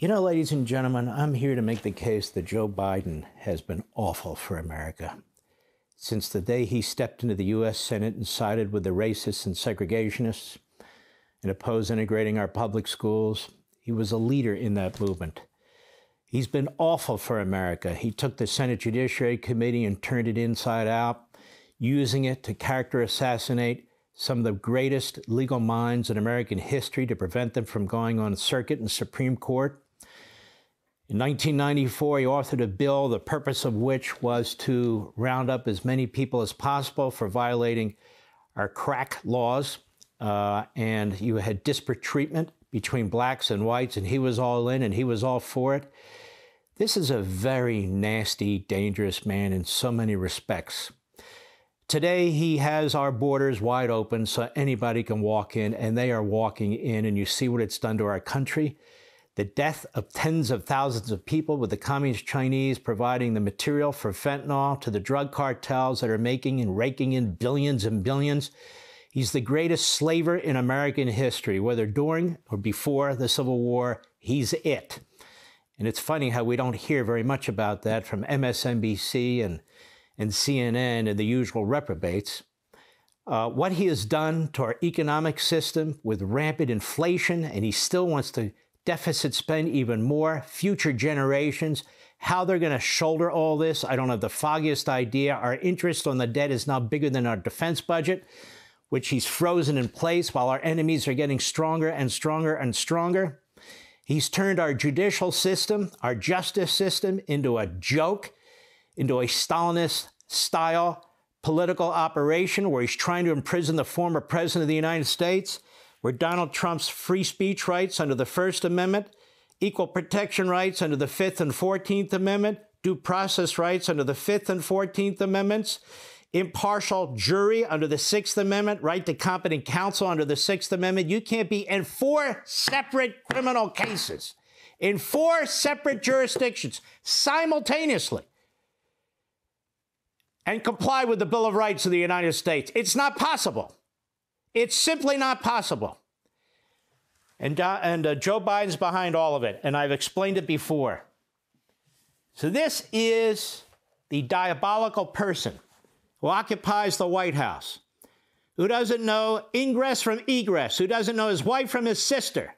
You know, ladies and gentlemen, I'm here to make the case that Joe Biden has been awful for America. Since the day he stepped into the U.S. Senate and sided with the racists and segregationists and opposed integrating our public schools, he was a leader in that movement. He's been awful for America. He took the Senate Judiciary Committee and turned it inside out, using it to character assassinate some of the greatest legal minds in American history to prevent them from going on circuit and Supreme Court. In 1994, he authored a bill, the purpose of which was to round up as many people as possible for violating our crack laws. Uh, and you had disparate treatment between blacks and whites, and he was all in and he was all for it. This is a very nasty, dangerous man in so many respects. Today, he has our borders wide open so anybody can walk in, and they are walking in, and you see what it's done to our country the death of tens of thousands of people with the communist Chinese providing the material for fentanyl to the drug cartels that are making and raking in billions and billions. He's the greatest slaver in American history, whether during or before the Civil War, he's it. And it's funny how we don't hear very much about that from MSNBC and, and CNN and the usual reprobates. Uh, what he has done to our economic system with rampant inflation, and he still wants to deficit spend even more, future generations, how they're going to shoulder all this, I don't have the foggiest idea. Our interest on the debt is now bigger than our defense budget, which he's frozen in place while our enemies are getting stronger and stronger and stronger. He's turned our judicial system, our justice system, into a joke, into a Stalinist style political operation where he's trying to imprison the former president of the United States where Donald Trump's free speech rights under the First Amendment, equal protection rights under the Fifth and Fourteenth Amendment, due process rights under the Fifth and Fourteenth Amendments, impartial jury under the Sixth Amendment, right to competent counsel under the Sixth Amendment. You can't be in four separate criminal cases, in four separate jurisdictions simultaneously, and comply with the Bill of Rights of the United States. It's not possible. It's simply not possible. And, and uh, Joe Biden's behind all of it, and I've explained it before. So, this is the diabolical person who occupies the White House, who doesn't know ingress from egress, who doesn't know his wife from his sister,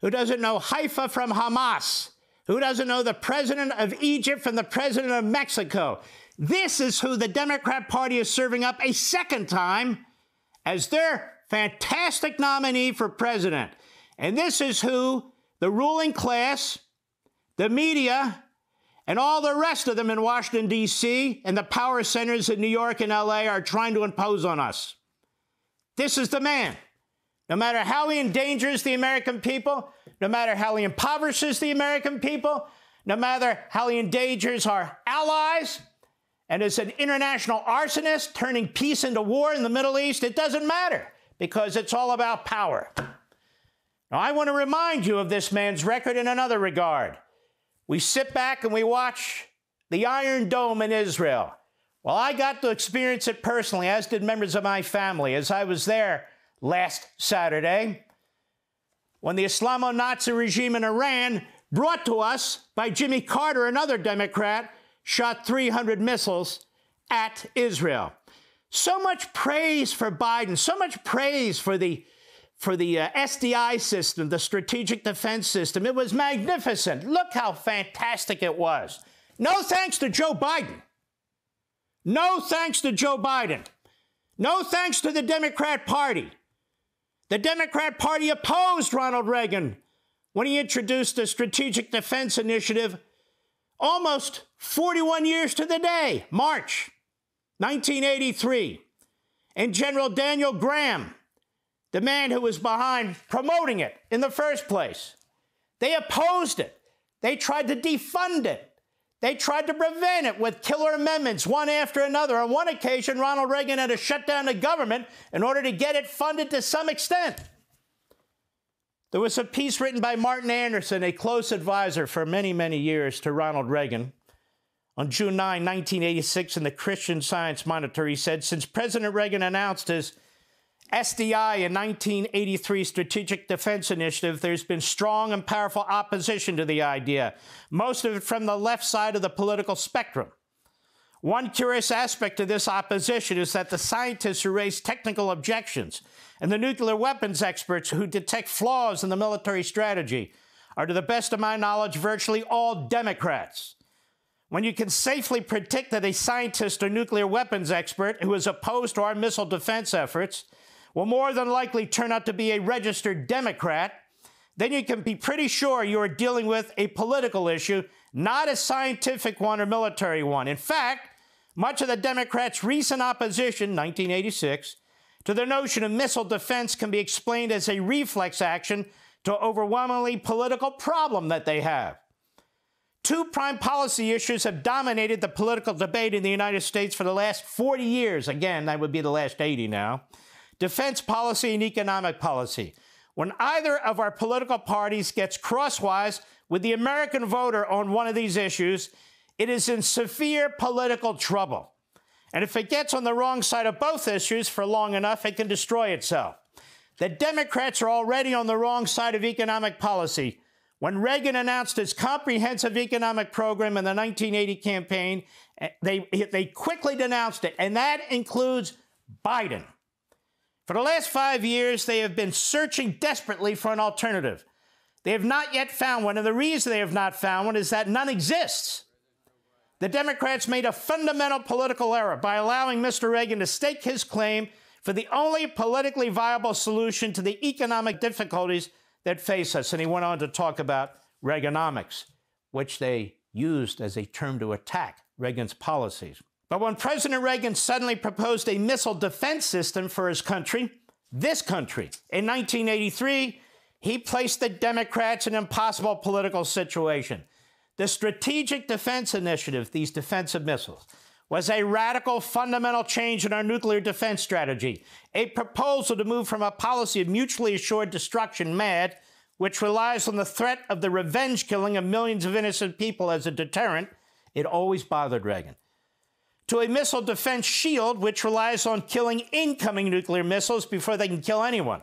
who doesn't know Haifa from Hamas, who doesn't know the president of Egypt from the president of Mexico. This is who the Democrat Party is serving up a second time as their fantastic nominee for president. And this is who the ruling class, the media, and all the rest of them in Washington, D.C., and the power centers in New York and L.A. are trying to impose on us. This is the man. No matter how he endangers the American people, no matter how he impoverishes the American people, no matter how he endangers our allies, and is an international arsonist turning peace into war in the Middle East, it doesn't matter because it's all about power. Now, I want to remind you of this man's record in another regard. We sit back and we watch the Iron Dome in Israel. Well, I got to experience it personally, as did members of my family, as I was there last Saturday when the Islamo Nazi regime in Iran, brought to us by Jimmy Carter, another Democrat, shot 300 missiles at Israel. So much praise for Biden, so much praise for the for the uh, SDI system, the strategic defense system. It was magnificent. Look how fantastic it was. No thanks to Joe Biden. No thanks to Joe Biden. No thanks to the Democrat Party. The Democrat Party opposed Ronald Reagan when he introduced the Strategic Defense Initiative almost 41 years to the day, March 1983. And General Daniel Graham, the man who was behind promoting it in the first place, they opposed it. They tried to defund it. They tried to prevent it with killer amendments, one after another. On one occasion, Ronald Reagan had to shut down the government in order to get it funded to some extent. There was a piece written by Martin Anderson, a close advisor for many, many years to Ronald Reagan. On June 9, 1986, in the Christian Science Monitor, he said Since President Reagan announced his SDI in 1983 Strategic Defense Initiative, there's been strong and powerful opposition to the idea, most of it from the left side of the political spectrum. One curious aspect of this opposition is that the scientists who raise technical objections and the nuclear weapons experts who detect flaws in the military strategy are, to the best of my knowledge, virtually all Democrats. When you can safely predict that a scientist or nuclear weapons expert who is opposed to our missile defense efforts will more than likely turn out to be a registered Democrat, then you can be pretty sure you are dealing with a political issue, not a scientific one or military one. In fact, much of the Democrats' recent opposition, 1986, to the notion of missile defense can be explained as a reflex action to overwhelmingly political problem that they have. Two prime policy issues have dominated the political debate in the United States for the last 40 years. Again, that would be the last 80 now. Defense policy and economic policy. When either of our political parties gets crosswise with the American voter on one of these issues, it is in severe political trouble. And if it gets on the wrong side of both issues for long enough, it can destroy itself. The Democrats are already on the wrong side of economic policy. When Reagan announced his comprehensive economic program in the 1980 campaign, eh, they, they quickly denounced it, and that includes Biden. For the last five years, they have been searching desperately for an alternative. They have not yet found one, and the reason they have not found one is that none exists. The Democrats made a fundamental political error by allowing Mr. Reagan to stake his claim for the only politically viable solution to the economic difficulties that face us. And he went on to talk about Reaganomics, which they used as a term to attack Reagan's policies. But when President Reagan suddenly proposed a missile defense system for his country, this country, in 1983, he placed the Democrats in an impossible political situation. The Strategic Defense Initiative, these defensive missiles, was a radical fundamental change in our nuclear defense strategy, a proposal to move from a policy of mutually assured destruction, MAD, which relies on the threat of the revenge killing of millions of innocent people as a deterrent. It always bothered Reagan. To a missile defense shield, which relies on killing incoming nuclear missiles before they can kill anyone.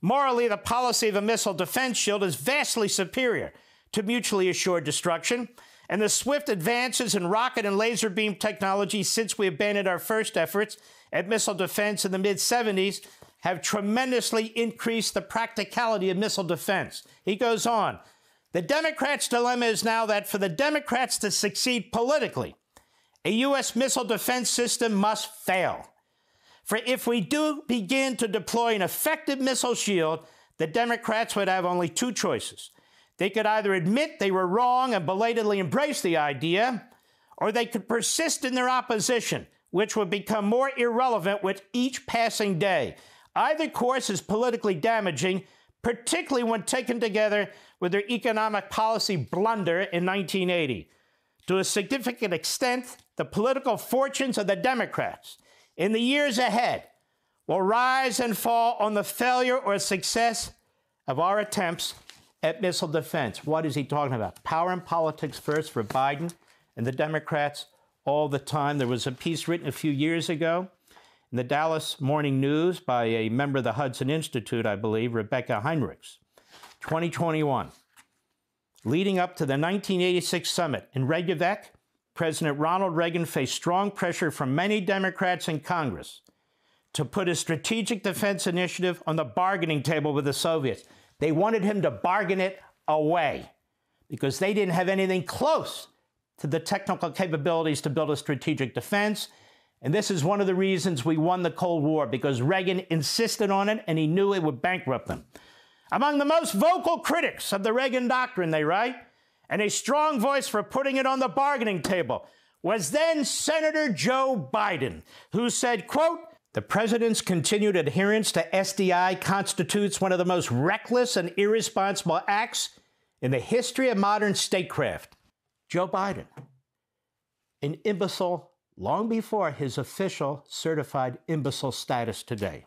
Morally, the policy of a missile defense shield is vastly superior to mutually assured destruction, and the swift advances in rocket and laser beam technology since we abandoned our first efforts at missile defense in the mid 70s have tremendously increased the practicality of missile defense. He goes on. The Democrats' dilemma is now that for the Democrats to succeed politically, a U.S. missile defense system must fail. For if we do begin to deploy an effective missile shield, the Democrats would have only two choices they could either admit they were wrong and belatedly embrace the idea, or they could persist in their opposition, which would become more irrelevant with each passing day. Either course is politically damaging, particularly when taken together with their economic policy blunder in 1980. To a significant extent, the political fortunes of the Democrats in the years ahead will rise and fall on the failure or success of our attempts at missile defense. What is he talking about? Power and politics first for Biden and the Democrats all the time. There was a piece written a few years ago in the Dallas Morning News by a member of the Hudson Institute, I believe, Rebeccah Heinrichs, 2021. Leading up to the 1986 summit in Reykjavik, President Ronald Reagan faced strong pressure from many Democrats in Congress to put a strategic defense initiative on the bargaining table with the Soviets. They wanted him to bargain it away because they didn't have anything close to the technical capabilities to build a strategic defense. And this is one of the reasons we won the Cold War because Reagan insisted on it and he knew it would bankrupt them. Among the most vocal critics of the Reagan doctrine, they write, and a strong voice for putting it on the bargaining table was then Senator Joe Biden, who said, quote, the president's continued adherence to SDI constitutes one of the most reckless and irresponsible acts in the history of modern statecraft. Joe Biden, an imbecile long before his official certified imbecile status today.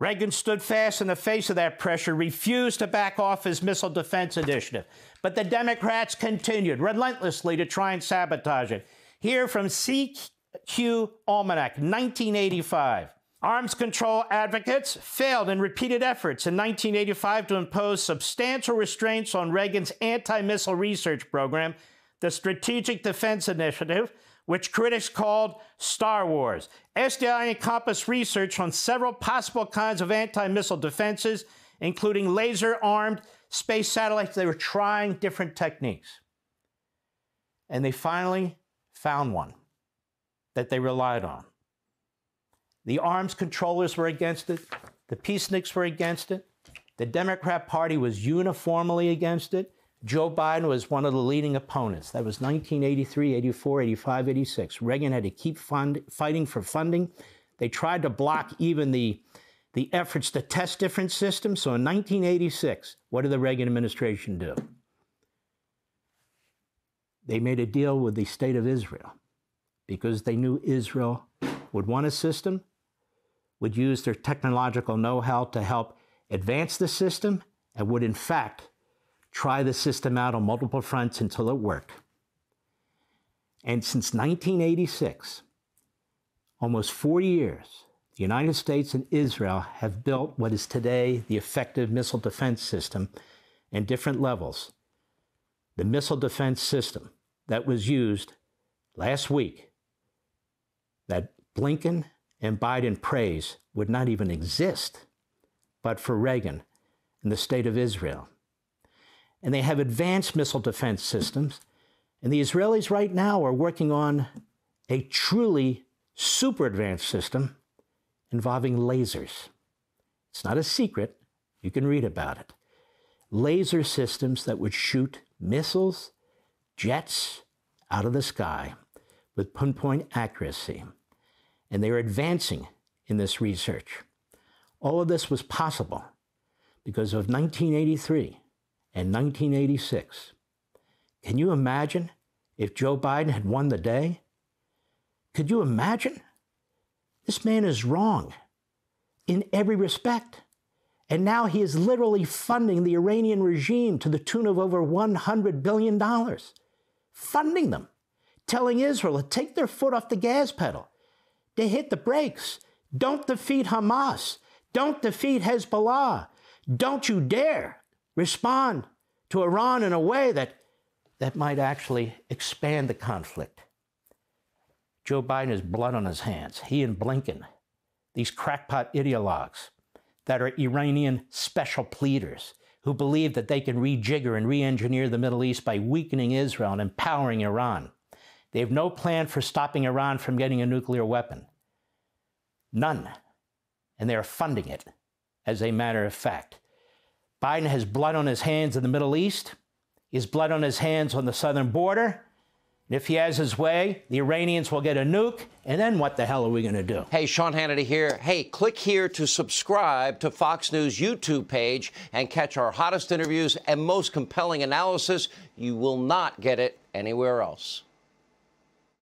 Reagan stood fast in the face of that pressure, refused to back off his missile defense initiative. But the Democrats continued relentlessly to try and sabotage it. Here from CQ Almanac, 1985. Arms control advocates failed in repeated efforts in 1985 to impose substantial restraints on Reagan's anti missile research program, the Strategic Defense Initiative, which critics called Star Wars. SDI encompassed research on several possible kinds of anti missile defenses, including laser armed space satellites. They were trying different techniques. And they finally found one that they relied on. The arms controllers were against it. The peaceniks were against it. The Democrat Party was uniformly against it. Joe Biden was one of the leading opponents. That was 1983, 84, 85, 86. Reagan had to keep fund, fighting for funding. They tried to block even the, the efforts to test different systems. So in 1986, what did the Reagan administration do? They made a deal with the state of Israel because they knew Israel would want a system would use their technological know how to help advance the system and would, in fact, try the system out on multiple fronts until it worked. And since 1986, almost 40 years, the United States and Israel have built what is today the effective missile defense system in different levels. The missile defense system that was used last week, that Blinken and Biden praise would not even exist but for Reagan and the state of Israel. And they have advanced missile defense systems. And the Israelis right now are working on a truly super advanced system involving lasers. It's not a secret, you can read about it. Laser systems that would shoot missiles, jets out of the sky with pinpoint accuracy and they are advancing in this research. All of this was possible because of 1983 and 1986. Can you imagine if Joe Biden had won the day? Could you imagine? This man is wrong in every respect. And now he is literally funding the Iranian regime to the tune of over $100 billion, funding them, telling Israel to take their foot off the gas pedal to hit the brakes. Don't defeat Hamas. Don't defeat Hezbollah. Don't you dare respond to Iran in a way that, that might actually expand the conflict. Joe Biden has blood on his hands. He and Blinken, these crackpot ideologues that are Iranian special pleaders who believe that they can rejigger and re engineer the Middle East by weakening Israel and empowering Iran. They have no plan for stopping Iran from getting a nuclear weapon. None. And they are funding it, as a matter of fact. Biden has blood on his hands in the Middle East. He has blood on his hands on the southern border. And if he has his way, the Iranians will get a nuke, and then what the hell are we going to do? Hey, Sean Hannity here. Hey, click here to subscribe to Fox News YouTube page and catch our hottest interviews and most compelling analysis. You will not get it anywhere else.